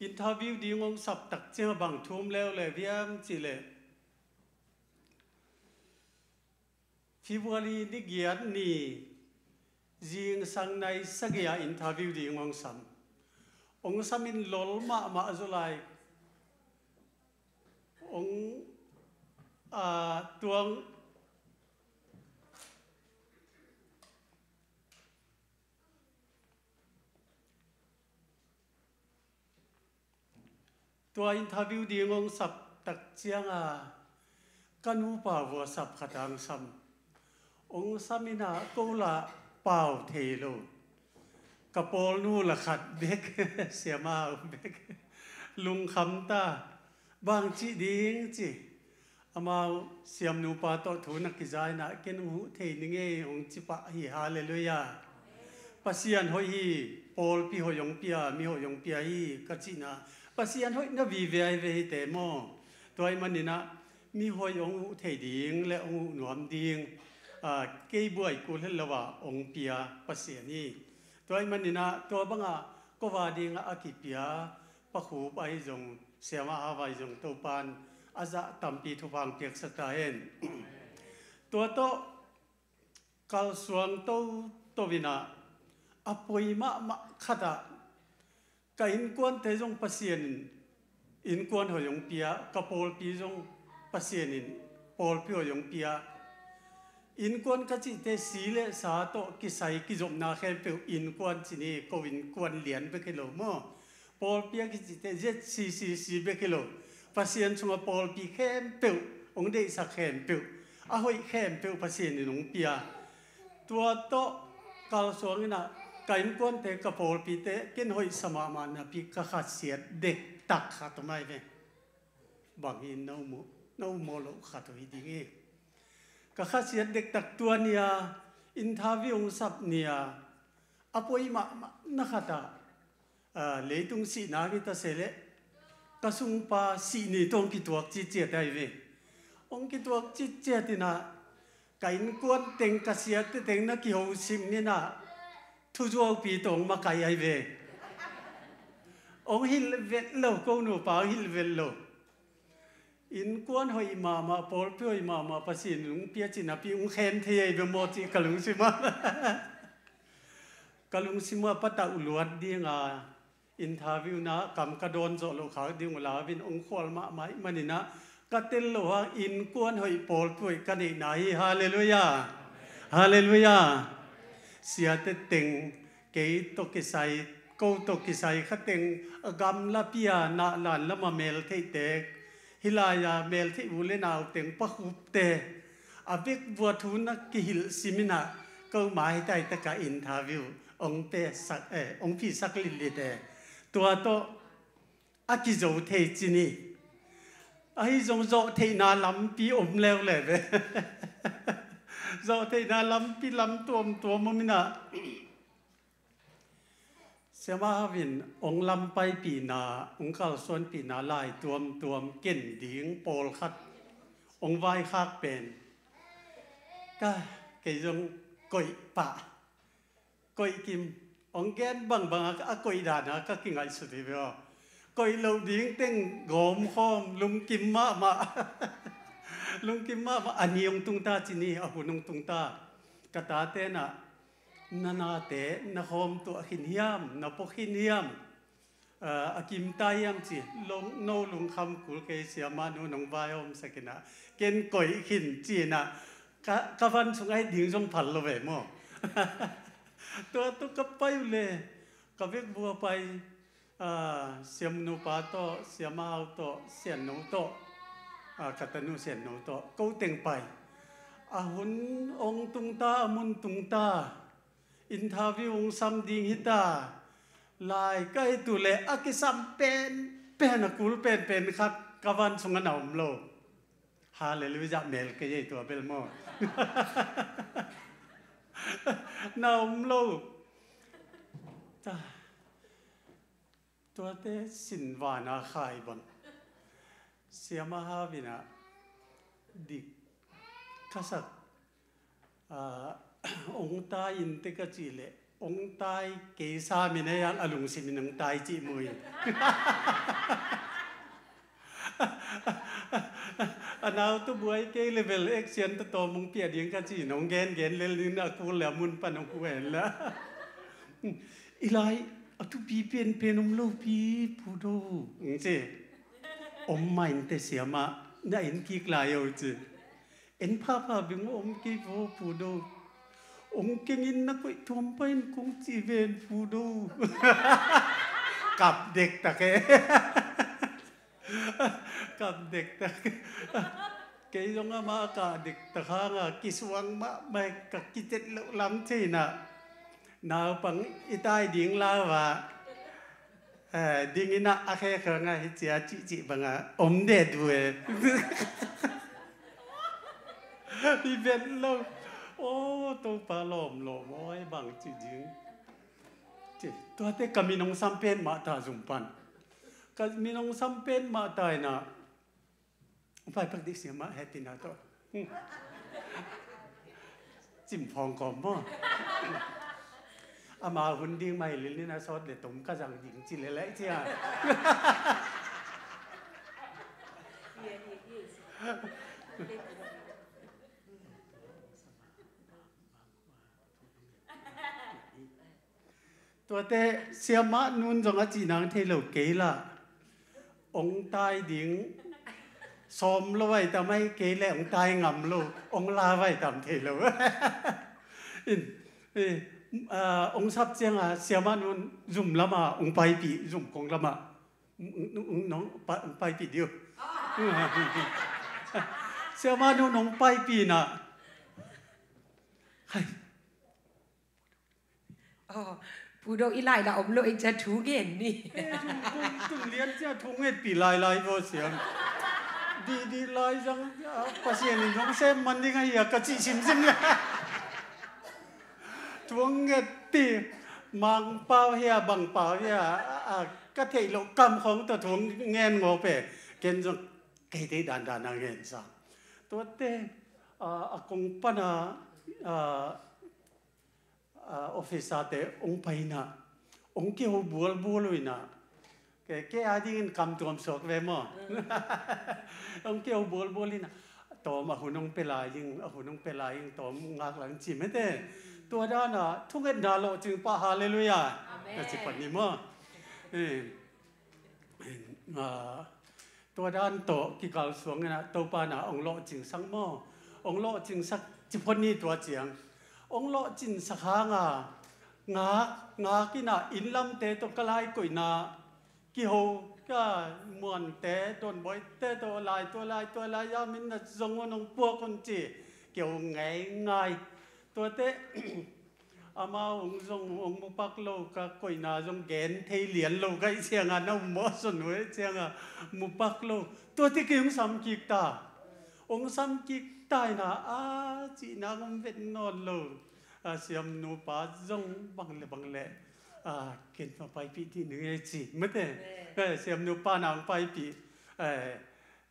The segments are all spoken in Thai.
interview đi ngong sập tắc chia bằng thum leo lệ viêm chỉ lệ February đi giết ni riêng sang nay sẽ ghi interview đi ngong sầm ông sắm in lol mà mà lại, ông à tuang ตัวอินทวิวดีงงสับตักเจียงอ่ะกันหูป่าวัวสับขดังซ้ำองซ้ำมินาโกละเป่าเทโลกระโปลนู่ละขัดเบกเสียมาเบกลุงคำตาบางจีดิงจีอามาเสียมนูปาตอถูนักกิจายนะเกนหูเทนิเงองจิปะหิฮาเลลุยาปัสยานหอยฮีปอลพี่หอยงเปียมีหอยงเปียฮีกัจจินาภาษีอันหอยนวีเวเวเตมอตัวมันนี่นะมีหอยองค์เทดิงและองค์หนอมดิงเกยบวยกูเล่นละว่าองค์เปียภาษีนี้ตัวมันนี่นะตัวบังอ่ะก็ว่าดิงอาคอิเปียปะหูไปจงเสียมาหาไยจงตัวปานอาจะตำปีทุฟังเพียกสตาเอ็นตัวโตกัลส่วนโตโตวินาอภัยมะมะขัดากินกวนเทจงปัสเซียนอินกวนหอยงเปียกับโพลปีจงปัสเซียนโอลพี่หอยงเปียอินกวนก็จิตเตสีเลสาโตกิไซกิจมนาเขมเปียวอินกวนจีนีก็อินกวนเหรียญเปกิโลมั่อโพลเปียกิจิตเตเจ็ดสีสีสีเปกิโลปัสเซียนชงมาโพลปีเขมเปียวองเดสักเขมเปียวอ้หอยเขมเปียวปัสเซียนหนุงเปียตัวโตกาลสวงนี่นะ cái em tuân thế cái pi bị thế kiến hội sama mà nè bị cái khát xiết đế tắc khát tụi mày về bằng in nâu mồ nâu mồ lộ khát tụi đi nghe cái khát xiết đế tắc tuân nha interview sắp nha apoi mà nó khát à lấy tung si na cái ta sẽ lấy ta sung pa si ni tông cái tuộc chi chết đây về ông cái tuộc chi chết thì nà cái em tuân tiếng cái xiết tiếng nó kiểu sim nè nà thu du pi tong ma cái ai về ông hil vet lo ko nu pa hil vet lo in quan hoi ma ma pol pi hoi ma ma pa sin lung pia chin api ung khen the ai ve mo chi kalung si ma kalung si ma pata uluat dinga in tha view na kam ka don zo lo kha ding la vin ong khol ma mai manina ka tel lo ha in quan hoi pol pi ka na hi hallelujah hallelujah sia te teng ke to ke sai ko to ke sai kha teng agam la pia na la lama mel thei te hilaya thấy thei u nào nau teng pa khup à avek vua thu na ki hil simina câu mai tai ta ka interview ông te sak eh ông phi sak li li te tua to akizo thei chini ai zong zo thei na lam pi om leo le ve เราเทน่าลำพิลำตัวมตัวมมินะเสมาวินองลำไปปีนาองเข้าส่วนปีนาลายตัวมตัวเกินดิ้งโปลคัดองไว้คากเป็นก็เกยงก่อยปะก่อยกิมองแกนบังบังก็ก่อยดานะก็กิงไงสุดที่ว่าก่อยเหลาดิ้งเต็งโกมคอมลุงกิมมามาลุงกิมมาว่าอันนี้งตุงตาจีนี่อาหุนงตุงตากตาเตน่ะนานาเตนะโฮมตัวขินยายมนะปกขินยามอากิมตายยังจีลงโนลุงคำกุลเกเสียมานุนองบายอมสักนะเกณฑ์ก่อยขินจีนะกะกะวันสงไอดิ้งสงผันละเวมอตัวตุกไปเลยกะเวกบัวไปเสียมนูปาโตเสียมาอุโตเสียนนโตกตัตนูเสียนโนโตก็เต็งไปอาหุนองตุงตามุนตุงตาอินทาวิวงซัมดิงฮิตาลายใกล้ตุเลอากิซัมเป็นเป็นกูลเป็นเป็นครับกวันสงนอมโลฮาเลลูยาเมลกยตัวเบลโมนาวมโลตัวเตสินวานาคายบน Siamahavina di kasak ông ah, ta in te ka chi le ông ta ke sa mi ne yan alung si min ang tai chi mui anau tu buai ke level action to to mung pia ding ka chi nong gen gen le lin aku la mun pa nong ku en la ilai atu pi pen penum lo pi pudo nge 엄마 inte siama na in ki klayo chu en pha pha bing om ki vo pu do ông kinh in na koi thom pain kung chi ven pu do cặp đực ta ke cặp đực ta ke cái giống mà cả đực ta khang à kiswang ma mai cả kitet lâu lắm thế na nào bằng itai điên la và ding ina akhe khanga hi chia chi chi banga omde duwe bi ben lo ô tô pa lom lo moi bang chi ji chi to te kami nong sam pen ma ta zum pan kami nong sam pen ma ta e na phải bắt đi xem mà hết tin nào to hmm. chim phong còn mà à mà hun đi mày lên lên sót để tống cả rằng đỉnh chỉ lẽ lẽ chứ à tôi thế xem mắt nun giống chỉ năng thay lầu kế là ông tai đỉnh xóm lâu vậy tao mấy kế lẹ ông tai ngầm lâu ông la vậy tạm thế lâu Ờ, ông sắp chăng à xem mà nun zoom lắm à ông bay bị zoom con lắm à ông nó bay bị điều xem mà nun ông bay bị nà hay phụ đô ít lại là ông lội cha thú ghen đi tụng liên cha thú nghe bị lại lại vô xem đi đi lại rằng bác à, sĩ mình không xem mình đi ngay à cái chị xin xin nha. nghe tì mang bao hia bằng bao hia à, à các thầy lộ cầm không tôi chuông nghe ngô về kiến dung cái thế đàn đàn năng nghe sao, tôi thế à, à cùng pan à à à office à thế ông phải na ông kia hồ buồn buồn rồi na cái cái ai đi cầm tuồng sọc về mà ông kia hồ buồn buồn đi na tóm à hồn ông pelai nhưng hồn ông pelai nhưng tóm ngạc lăng chim hết đấy ตัวด้านน่ะทุกเอ็ดดาโลจึงปะฮาเลลูยาแต่สิปันนี้มั้งตัวด้านโตกิกาลสวงนะตัวปานะองโลจึงสังมอองโลจึงสักจิพนี่ตัวเจียงองโลจินสักหางางางากินะอินลำเตตกลายกุยนากิโฮก็มวนเตโดนบอยเตตัวลายตัวลายตัวลายยามินนะจงวนองปัวคนจีเกี่ยวไงไงตัวเตะอามาองจงองมุปักโลกก็ยนาจงแกนเทเหลียนโลกไอเสียงอ่ะน้องมอสนุยเสียงอ่ะมุปักโลตัวที่กิมสัมกิกตาองสัมกิกตายนะอาจีนางเวนนอนโลอาเสียมนูปาจงบังเลบังเลอาเกินมาไปปีที่หนึ่งไอจีไม่ได้เสียมนูปานางไปปีเออ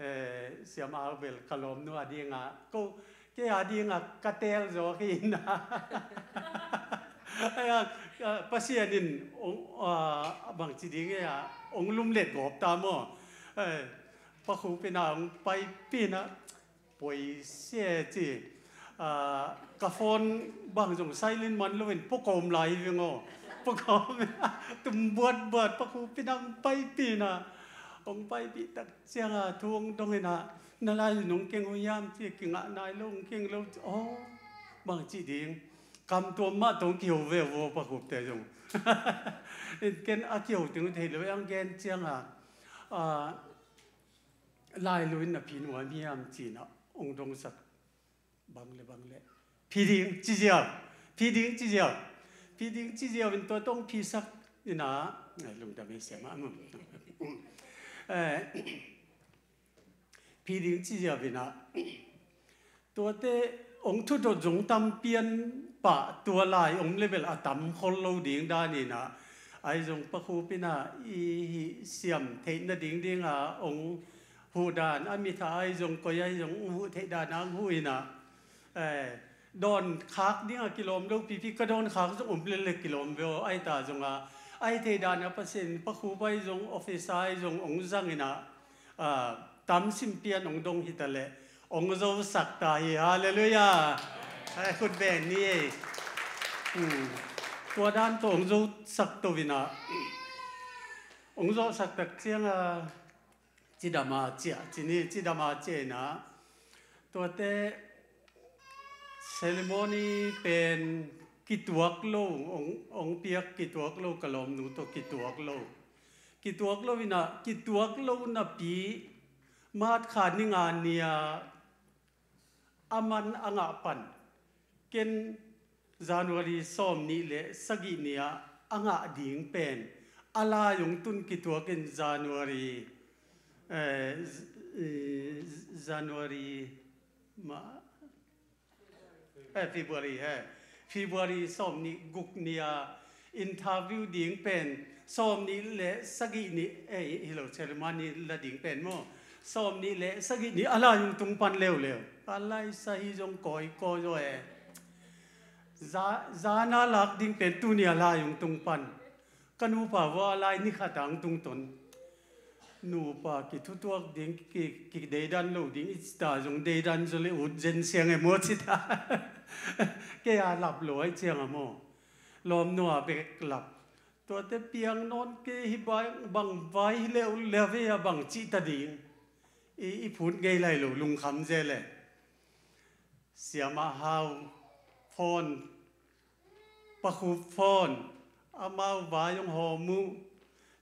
เออเสียมอาเวลกลอมนูอดีงาก็กี่ยดีงักเตลโอกินะเอ้ก็ภาษาดินองบางทีดีเงี้องลุมเล็ดบอบตามอ่ะปะคูเป็นองไปปีนะป่วยเสียจีกระฟอนบางสงไซลินมันเลวินปกอมไหลเวงอพวกโอมตุ่มบวชบวดปะคูเป็นองไปปีนะ ông bay bị tắc chia là thuông đông hình hạ nó lại nông kinh hôi yam thì kinh ngã nai lâu kinh lâu ô bằng chỉ điện cầm tua mà tống kiểu về vô bạc hộp tệ dùng kén a kiểu tiếng thầy lối ăn ghen chia là à. lại lối là pin hoa mi yam chỉ nó ông đông sạch bằng lệ bằng lệ phi điện chi diệu phi điện chi diệu phi điện chi diệu mình tôi tông phi sắc nên là ลุงจะไม่เสียมากมั้ง พี่ดิ้批评记者边啊，多的องทุดจงตำเปียนปะตัวลายองเลเวลอะตำคนเราดิ้งได้นี่นะไอ้จงประคูปินะอีเสียมเทนดิ้งดิ้งอ่ะองหูดานอามิทาไอ้จงก็ยัยจงหูเทดานางหูอินะเออโดนคักนี่กิโลมลูพี่พี่ก็โดนคักจงอมเล็กกิโลมเวไอ้ตาจงอ่ะไอเทดานอปสินพระคูไปจงออฟฟิศไอจงองจังนะตามสิมเปียนองดงฮิตาเลองโจสักตาฮิฮาเลลูยาไอคุณแบนนี่ตัวด้านตัวองโจสักตัววินะองโจสักตักเชียงจิดามาเจียจินี่จิดามาเจนะตัวเตเซเลโมนีเป็นกี่ตัวกโลงององเปียกกิ่ตัวกโลกะลอมนูตัวกิ่ตัวกโลกิ่ตัวกโลวินะกิ่ตัวกโลนะปีมาดขาดนิงานเนียอามันอ่างปันเกณฑ์จานวรีซ้อมนี้เลสกิเนียอ่างดิ่งเป็นอาลายงตุนกี่ตัวกันจานวรีเอ่อ जनवरी मा फ े ब ् र ु व र เฮ้ฟีบรีสอมนิกุกเนียอินทาวิวดิงเป็นสอมนิเละสกินิเอ้ฮิลเชอร์มานิละดิงเป็นโมสอมนิเละสกินิอะไรยุงตุงปันเลวเวอะไรสหายยงก่อยก่อยเอซาซานาลักดิงเป็นตุเนียลายุงตุงปันกันอูปาวาอะไรนิขัดังตุงตนนูปากิทุตัวดิ้งกิกิเดดันลูดิ้งอิสตาจงเดดันจุลิอดเจนเซียงไอโมสิตาแกอาหลับลอยเชียงอ่ะโมลมนัวเบกหลับตัวเตเปียงนอนเกยฮิบายบังไว้เลวเลวเฮียบังจิตาดิ้งอีพุนไงไรลูลุงคำเจเลยเสียมาฮาวฟอนปะคุฟอนอามาวายงหอมู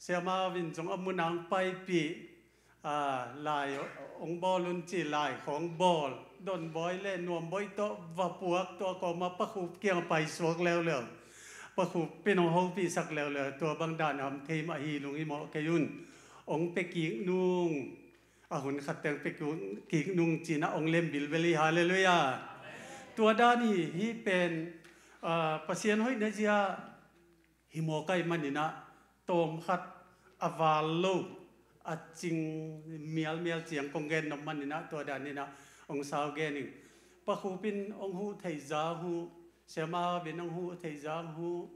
เสียมาวินจงอมุนางไปปีลายองบอลุนจีลายของบอล ดนบอยเล่นนวมบอยโตวาปวกตัวก็มาประคูเกี่ยงไปสวกแล้วเลยประคูเป็นองเฮาปีสักแล้วเลยตัวบางด่านอำเทมอฮีลุงอิหมอเกยุน องเปกิงนุงอาหุนขัดแตงเปกิกิงนุงจีนะองเล่มบิลเวลีฮาเลลุยา ตัวด้านนี้ที่เป็นประเสียนห้อยเนจีาฮิโมไกมันนี่นะ tôm khát à và lâu à chinh miel miel chiang công gen nằm mình nè tôi đã nè ông sao gen nè bà khu pin ông hu thầy giá hu sẽ mà bên ông hu thầy giá hu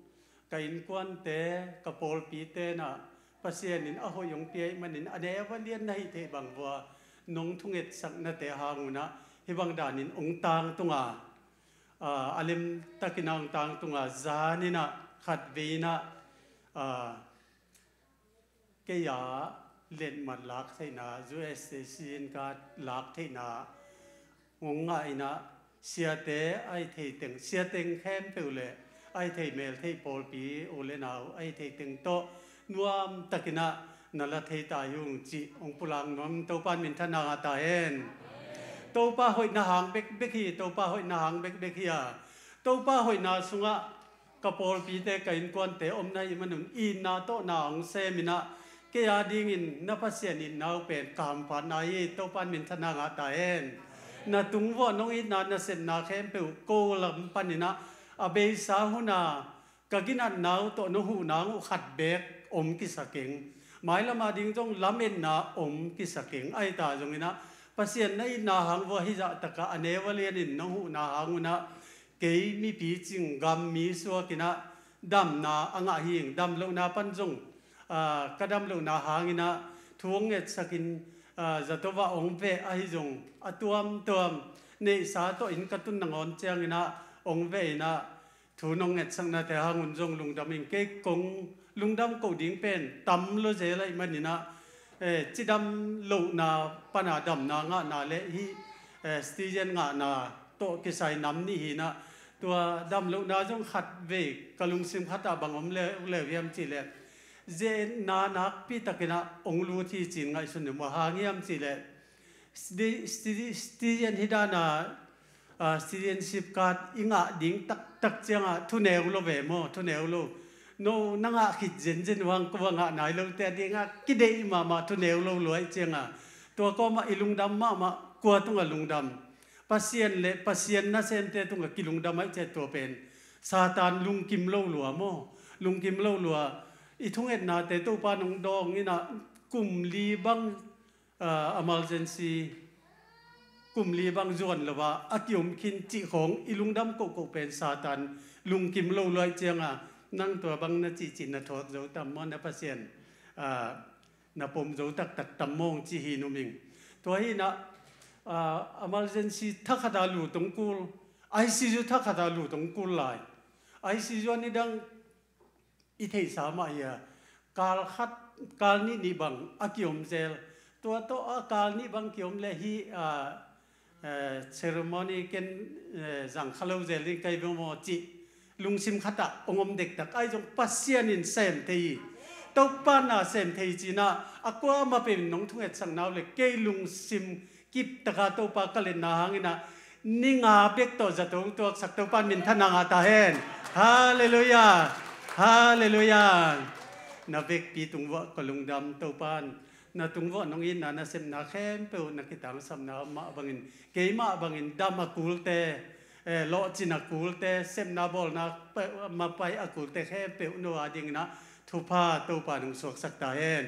cái in quan tế cái bol pi tế nè bà xe nín à hồi ông pi mà nín anh à, em vẫn liên này thế bằng vừa nông thung nghịch sắc nè tế hàng nè hi bằng đàn nên ông tang tung à à alim takinang tang tung à giá nè khát vị à cái ya lên mặt lạc thế na du station cả lạc thế na ngung ngại na xia tế ai thầy từng xia từng khem tự lệ ai thầy mèl thầy bồ bì ô lệ nào ai thầy từng to nuam takina nó là thầy tài hùng chị ông pulang nom tàu pan mình thân nào ta hen tàu pa hội na hàng bek bek hi tàu pa hội na hàng bek bek hi à tàu pa hội na sunga kapol pi te kain quan te om nay manun in na to na ang se mina กียาดิ่งินนพัสเซียนินเอาเป็นกามปานายตปันมินทนางาตาเอนนาตุงวอน้องอินนานาเซนนาเข้มเปวโกลำปันนินะอเบสาหุนากะกินันนาวตนหูนางขัดเบกอมกิสเก่งหมายละมาดิ่งจงลำเอ็นนาอมกิสเก่งไอตาจงอินะปัสเซียนในนาหังวะฮิจะตะกะอเนวเลียนินน้องหูนาหังุนะ เกยมีปีจิงกำมีสัวกินะดำนาอ่างหิงดำเลงนาปันจง kadam lu na hangina thuang nge sakin zatova ongve ahi jong atuam tuam nei sa to in katun nangon changina ongve na thu nong nge sang na te hangun jong lungdam in ke kong lungdam ko ding pen tam lo je lai manina e chidam lo na pana dam na nga na le hi stigen nga na to ke sai nam ni hi na tua dam lo na jong khat ve kalung sim khata bangom le le viam chi le เจนนานักพีทตะก์นะองลูที่จีนไงสุนิมหางยมสิเลสติสติสติยันฮิดานาสติยันสิบกัดอิงะดิ่งตักตักเจียงะทุเนวโลเวโมทุเนวโลโนนังะขิดเจนเจนวังกวังะายนลงแต่ดิงะกิเดมามาทุเนวโลรวยเจียงะ ตัวก็มาอิลุงดำมามากลัวต้องลุงดำปัสเซียนเลปัสเซียนนะเซนเตต้องกิลุงดำไม่เจตัวเป็นซาตานลุงกิมโลหลัวโมลุงกิมโลหลัวอีทุงเอ็ดนาแต่ตู้ปานองดองนี่นะกลุ่มลีบังเอ่อม m e r g e n c กลุ่มลีบังจวนหรือว่าอากิมคินจิของอีลุงดำโกโกเป็นซาตานลุงกิมโลลอยเจียงอ่ะนั่งตัวบังนาจิจินาทอดเจ้าตำมอนนาเปเซียนอ่านาปมเจ้าตักตัดตำมองจีฮีนุมิงตัวนีนะอ่าอเมริกันซีทักขดาลูตงกูลไอซีจูทักขดาลูตงกูลไลไอซีจูนี่ดังอิเทสามาเฮียกาลคัดกาลนี้นิบังอากิอมเซลตัวโตอากาลนี้บังกิอมเลฮีอ่าเซอร์มอนีเกนสังขลุเจลิกไกเบโมจิ ลุงซิมขัดองอมเด็กตักไอจงปัสเซียนินเซมทีตกปานาเซมเทจีนาอากว่ามาเป็นน้องทุ่งเอ็ดสังนาวเลยเกลุงซิมกิบตะกาตปากะเลนาหังนะนิงอาเบกตัวจะตรงตัวสักตปานมินทนางาตาเฮนฮาเลลูยาฮาเลลูยานาเวกปีตุงวะกลุงดำเต้าปานนาตุงวะน้องอินนานาเซมนาเข้มเปวนักกิตังสำมนามาบังอิน เกยมาบังอินดามากูลเตเออลอจินากูลเตเซมนาบอลนาเปมาไปอากูลเตเข้มเปวนัวดิงนะทุพาเต้าปานุงสวกสักตาเอ็น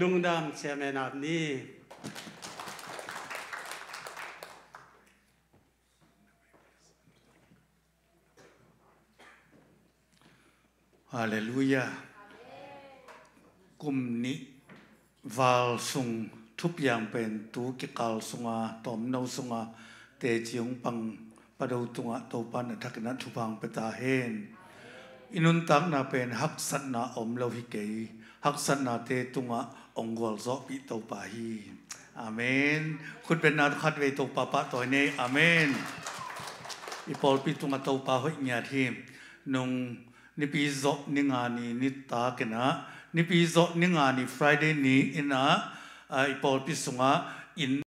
ลุงดำเชมนาบนี้ฮาเลลูยากุมนิวาลสุงทุกอย่างเป็นตูกิกาลสุงอาตอมนาสุงอาเตจิองปังปะดูตุงอาตปันทักนันทุบังเปตาเฮนอินุนตังนาเป็นฮักสันนาอมเลวิเกฮักสันนาเตตุงอาองกอลซอปิตาปาฮีอเมนคุณเป็นนาคัดเวตุปาปะตอยเนอเมนอีพอลปิตุงอาตปาหอยเนียทีมนง ni pi zot ni nga ta kena ni pi zot ni nga friday ni ina ah, ipol pi sunga in